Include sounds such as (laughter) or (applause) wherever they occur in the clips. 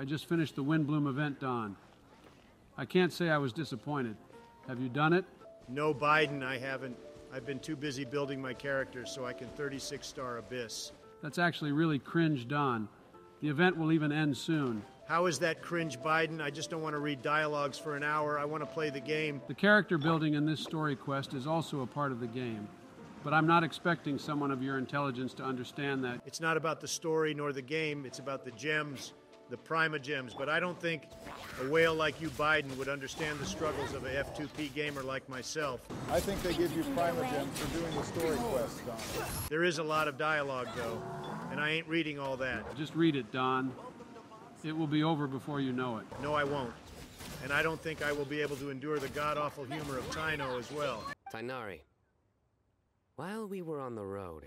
I just finished the Windblume event, Don. I can't say I was disappointed. Have you done it? No Biden, I haven't. I've been too busy building my character so I can 36 star Abyss. That's actually really cringe, Don. The event will even end soon. How is that cringe Biden? I just don't want to read dialogues for an hour. I want to play the game. The character building in this story quest is also a part of the game. But I'm not expecting someone of your intelligence to understand that. It's not about the story nor the game, it's about the gems, the Primogems. But I don't think a whale like you, Biden, would understand the struggles of a F2P gamer like myself. I think they give you Primogems for doing the story quest, Don. There is a lot of dialogue, though, and I ain't reading all that. Just read it, Don. It will be over before you know it. No, I won't. And I don't think I will be able to endure the god awful humor of Taino as well. Tighnari. While we were on the road,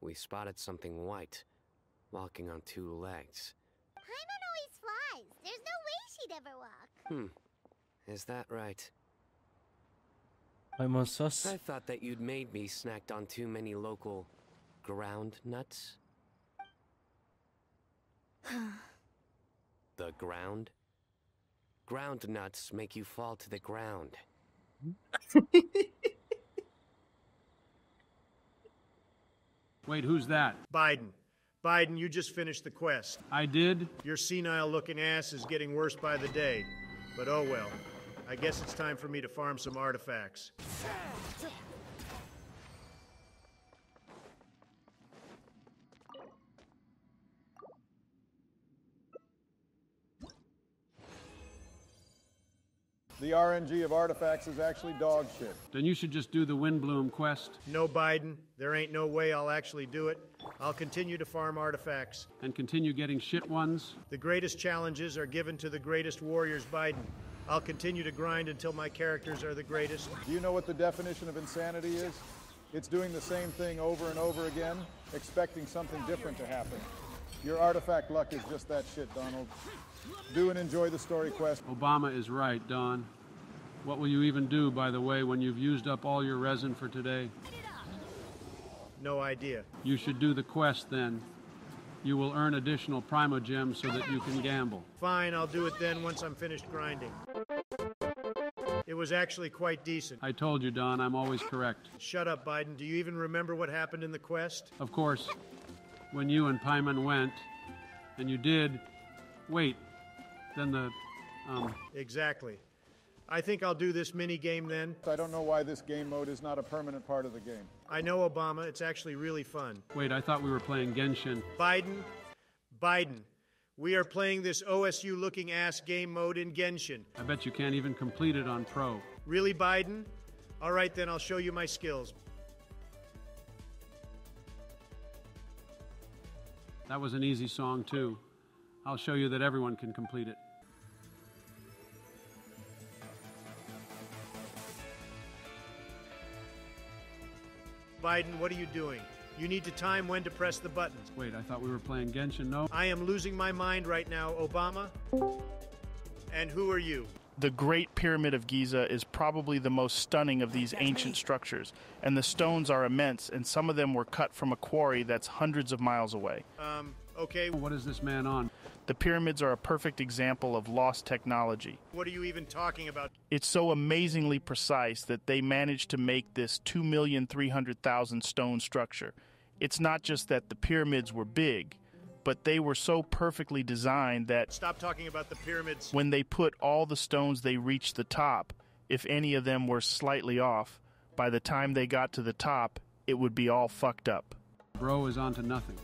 we spotted something white, walking on two legs. Paimon always flies. There's no way she'd ever walk. Hmm. Is that right? Paimon sus. I thought that you'd made me snacked on too many local ground nuts. (sighs) the ground? Ground nuts make you fall to the ground. (laughs) Wait, who's that? Biden. Biden, you just finished the quest. I did? Your senile looking ass is getting worse by the day. But oh well. I guess it's time for me to farm some artifacts. The RNG of artifacts is actually dog shit. Then you should just do the Windblume quest No Biden, there ain't no way I'll actually do it. I'll continue to farm artifacts. and continue getting shit ones. The greatest challenges are given to the greatest warriors, Biden. I'll continue to grind until my characters are the greatest. Do you know what the definition of insanity is? It's doing the same thing over and over again, expecting something different to happen. Your artifact luck is just that shit, Donald. Do and enjoy the story quest. Obama is right, Don. What will you even do, by the way, when you've used up all your resin for today? No idea. You should do the quest then. You will earn additional Primogems so that you can gamble. Fine, I'll do it then once I'm finished grinding. It was actually quite decent. I told you, Don, I'm always correct. Shut up, Biden. Do you even remember what happened in the quest? Of course, when you and Pyman went, and you did, wait, then the, um, Exactly. I think I'll do this mini game then. I don't know why this game mode is not a permanent part of the game. I know Obama, it's actually really fun. wait, I thought we were playing Genshin. Biden, Biden, we are playing this OSU looking ass game mode in Genshin. I bet you can't even complete it on Pro. Really, Biden? All right, then I'll show you my skills. That was an easy song, too. I'll show you that everyone can complete it. Biden, what are you doing? You need to time when to press the buttons. Wait, I thought we were playing Genshin. No? I am losing my mind right now, Obama. And who are you? The Great Pyramid of Giza is probably the most stunning of these ancient structures, and the stones are immense, and some of them were cut from a quarry that's hundreds of miles away. Um, okay, What is this man on? The pyramids are a perfect example of lost technology. what are you even talking about? It's so amazingly precise that they managed to make this 2,300,000 stone structure. It's not just that the pyramids were big, but they were so perfectly designed that Stop talking about the pyramids. when they put all the stones they reached the top, if any of them were slightly off, by the time they got to the top, it would be all fucked up. Bro is on to nothing.